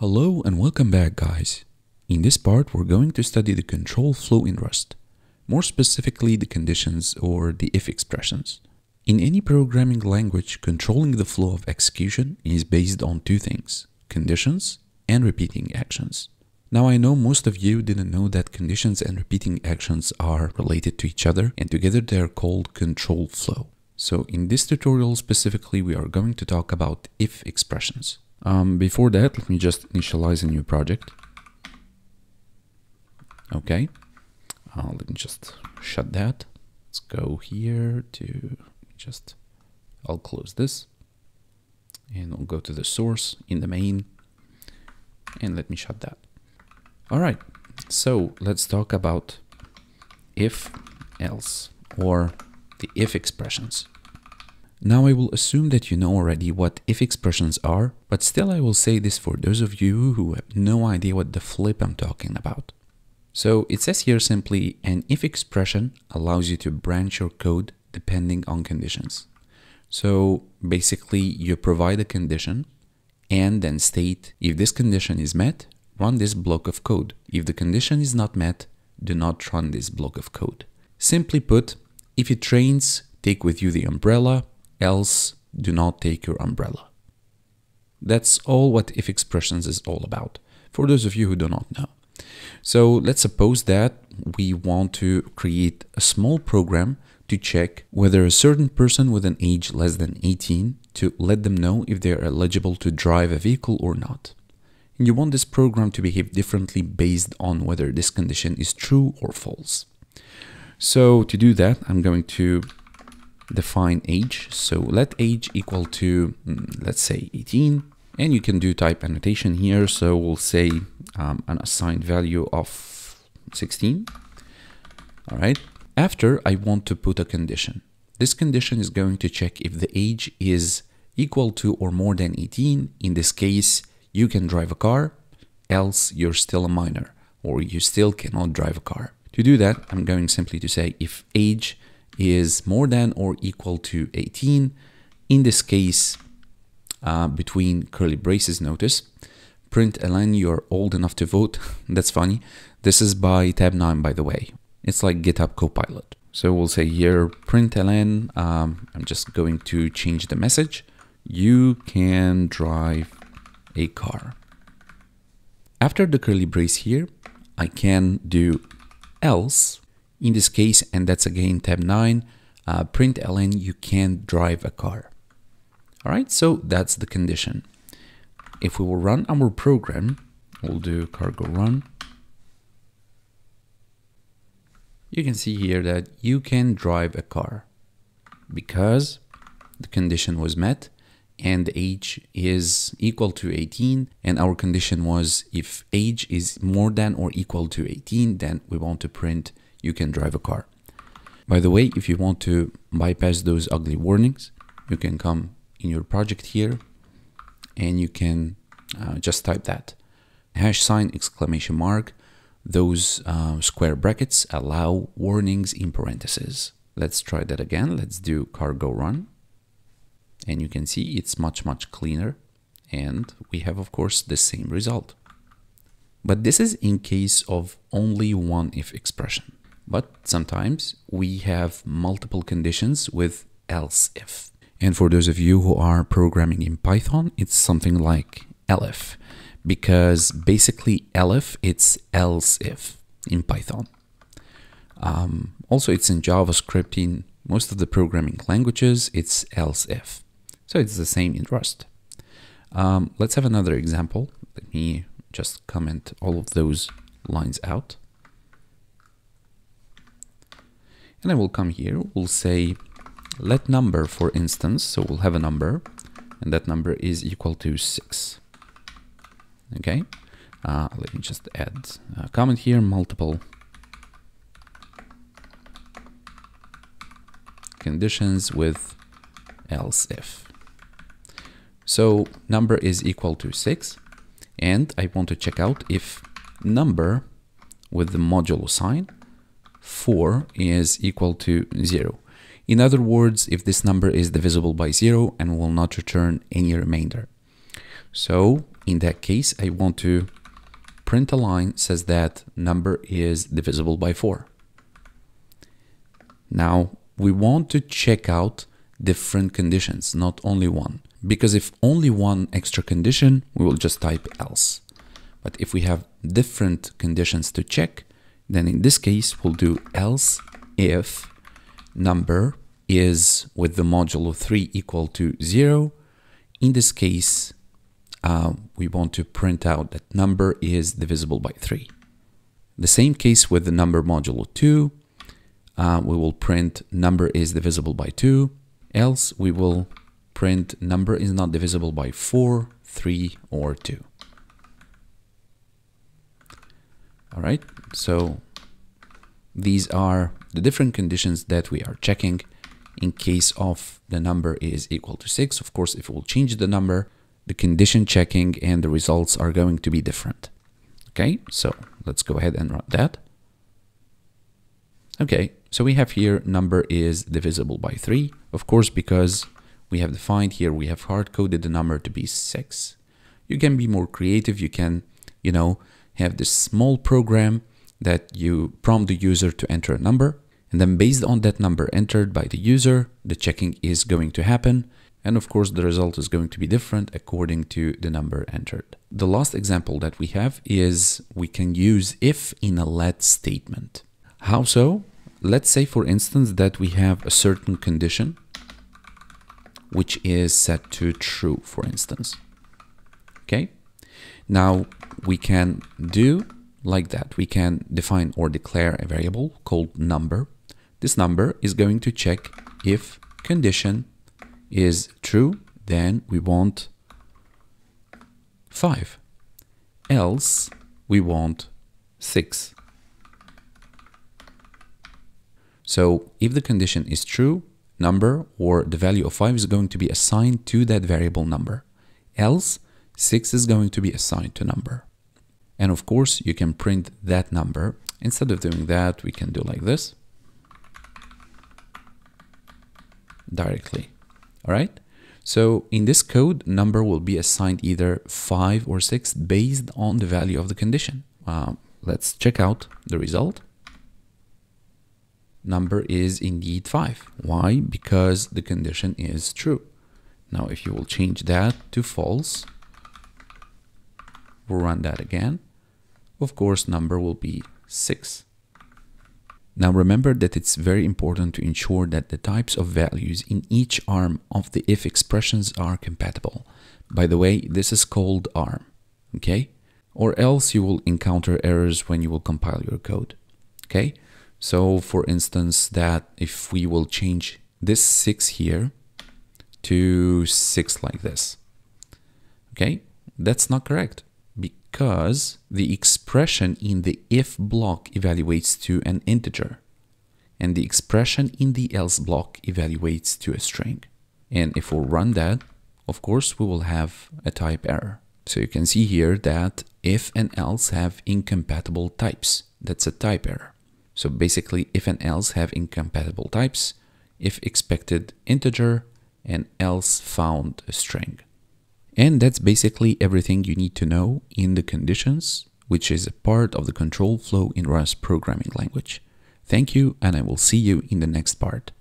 Hello and welcome back guys. In this part we're going to study the control flow in Rust, more specifically the conditions or the if expressions. In any programming language, controlling the flow of execution is based on two things, conditions and repeating actions. Now I know most of you didn't know that conditions and repeating actions are related to each other and together they are called control flow. So in this tutorial specifically we are going to talk about if expressions. Um, before that, let me just initialize a new project. Okay, uh, let me just shut that. Let's go here to just, I'll close this and we'll go to the source in the main and let me shut that. All right, so let's talk about if else or the if expressions. Now I will assume that you know already what if expressions are, but still I will say this for those of you who have no idea what the flip I'm talking about. So it says here simply an if expression allows you to branch your code depending on conditions. So basically you provide a condition and then state if this condition is met, run this block of code. If the condition is not met, do not run this block of code. Simply put, if it rains, take with you the umbrella, else do not take your umbrella. That's all what if expressions is all about, for those of you who do not know. So let's suppose that we want to create a small program to check whether a certain person with an age less than 18 to let them know if they are eligible to drive a vehicle or not. And you want this program to behave differently based on whether this condition is true or false. So to do that, I'm going to define age. So let age equal to, mm, let's say 18. And you can do type annotation here. So we'll say um, an assigned value of 16. All right. After I want to put a condition. This condition is going to check if the age is equal to or more than 18. In this case, you can drive a car, else you're still a minor or you still cannot drive a car. To do that, I'm going simply to say if age is more than or equal to 18. In this case, uh, between curly braces, notice, print ln you're old enough to vote. That's funny. This is by Tabnine, by the way. It's like GitHub Copilot. So we'll say here print ln. Um, I'm just going to change the message. You can drive a car. After the curly brace here, I can do else in this case, and that's again Tabnine, uh, print ln you can't drive a car. All right, so that's the condition. If we will run our program, we'll do cargo run. You can see here that you can drive a car because the condition was met and age is equal to 18 and our condition was if age is more than or equal to 18 then we want to print you can drive a car. By the way, if you want to bypass those ugly warnings, you can come in your project here and you can uh, just type that. Hash sign exclamation mark. Those uh, square brackets allow warnings in parentheses. Let's try that again. Let's do cargo run. And you can see it's much, much cleaner. And we have, of course, the same result. But this is in case of only one if expression. But sometimes we have multiple conditions with else if. And for those of you who are programming in Python, it's something like elif because basically elif it's else if in Python. Um, also, it's in JavaScript in most of the programming languages, it's else if. So it's the same in Rust. Um, let's have another example. Let me just comment all of those lines out. And I will come here, we'll say let number for instance, so we'll have a number and that number is equal to 6. Okay, uh, let me just add a comment here, multiple conditions with else if. So number is equal to 6 and I want to check out if number with the modulo sign 4 is equal to 0. In other words, if this number is divisible by 0 and will not return any remainder. So in that case, I want to print a line says that number is divisible by 4. Now, we want to check out different conditions, not only one. Because if only one extra condition, we will just type else. But if we have different conditions to check, then in this case, we'll do else if number is with the modulo 3 equal to 0. In this case, uh, we want to print out that number is divisible by 3. The same case with the number modulo 2, uh, we will print number is divisible by 2, else we will print number is not divisible by 4, 3, or 2. All right, so these are the different conditions that we are checking in case of the number is equal to 6. Of course, if we'll change the number, the condition checking and the results are going to be different. Okay, so let's go ahead and run that. Okay, so we have here number is divisible by 3. Of course, because we have defined here, we have hard-coded the number to be 6. You can be more creative. You can, you know, have this small program that you prompt the user to enter a number. And then based on that number entered by the user, the checking is going to happen. And of course, the result is going to be different according to the number entered. The last example that we have is we can use if in a let statement. How so? Let's say, for instance, that we have a certain condition which is set to true, for instance. Okay. Now we can do like that. We can define or declare a variable called number. This number is going to check if condition is true, then we want 5. Else we want 6. So if the condition is true, number or the value of 5 is going to be assigned to that variable number. Else 6 is going to be assigned to number. And of course, you can print that number. Instead of doing that, we can do like this. Directly. All right. So in this code, number will be assigned either 5 or 6 based on the value of the condition. Uh, let's check out the result. Number is indeed 5. Why? Because the condition is true. Now if you will change that to false, we'll run that again. Of course, number will be 6. Now remember that it's very important to ensure that the types of values in each arm of the if expressions are compatible. By the way, this is called arm, okay? Or else you will encounter errors when you will compile your code, okay? So for instance, that if we will change this 6 here to 6 like this, okay? That's not correct because the expression in the if block evaluates to an integer and the expression in the else block evaluates to a string. And if we run that, of course, we will have a type error. So you can see here that if and else have incompatible types. That's a type error. So basically, if and else have incompatible types, if expected integer and else found a string. And that's basically everything you need to know in the conditions, which is a part of the control flow in Rust programming language. Thank you, and I will see you in the next part.